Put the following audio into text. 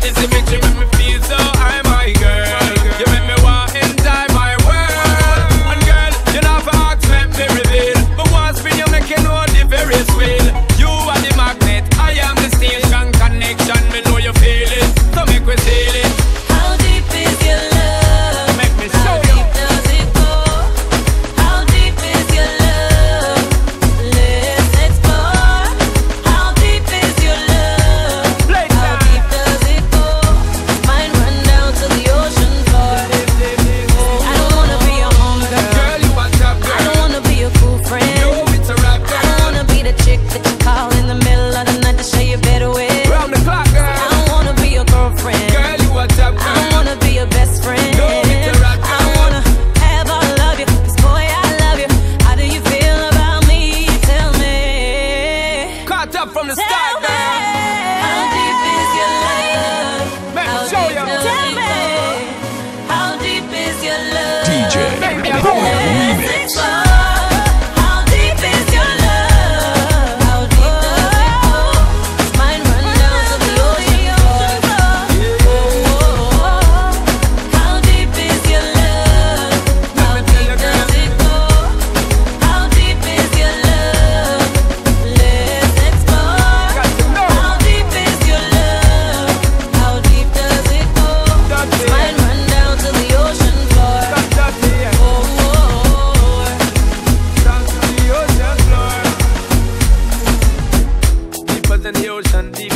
the you make me feel so high, my girl. You make me my world. And girl, you me reveal. But been you making all the various ways. fucked up from the Tell start, me. girl. How deep is your love? Man, How show. Tell me. How deep is your love? DJ. Baby, and the ocean deep